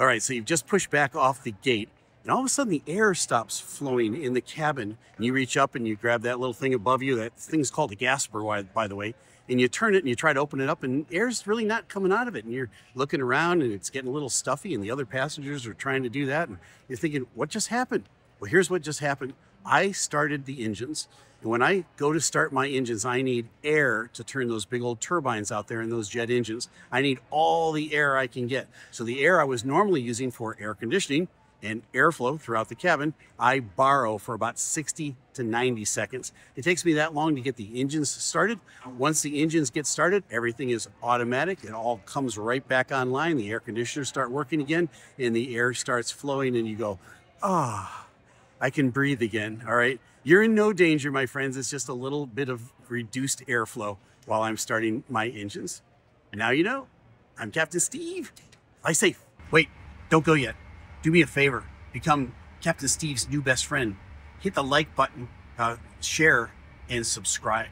All right, so you've just pushed back off the gate, and all of a sudden the air stops flowing in the cabin. And you reach up and you grab that little thing above you. That thing's called a gasper, by- by the way. And you turn it and you try to open it up, and air's really not coming out of it. And you're looking around and it's getting a little stuffy, and the other passengers are trying to do that. And you're thinking, what just happened? Well, here's what just happened. I started the engines. And when I go to start my engines, I need air to turn those big old turbines out there in those jet engines. I need all the air I can get. So the air I was normally using for air conditioning and airflow throughout the cabin, I borrow for about 60 to 90 seconds. It takes me that long to get the engines started. Once the engines get started, everything is automatic. It all comes right back online. The air conditioners start working again and the air starts flowing and you go, ah, I can breathe again. All right. You're in no danger, my friends. It's just a little bit of reduced airflow while I'm starting my engines. And now you know. I'm Captain Steve. Fly safe. Wait, don't go yet. Do me a favor. Become Captain Steve's new best friend. Hit the like button, uh, share, and subscribe.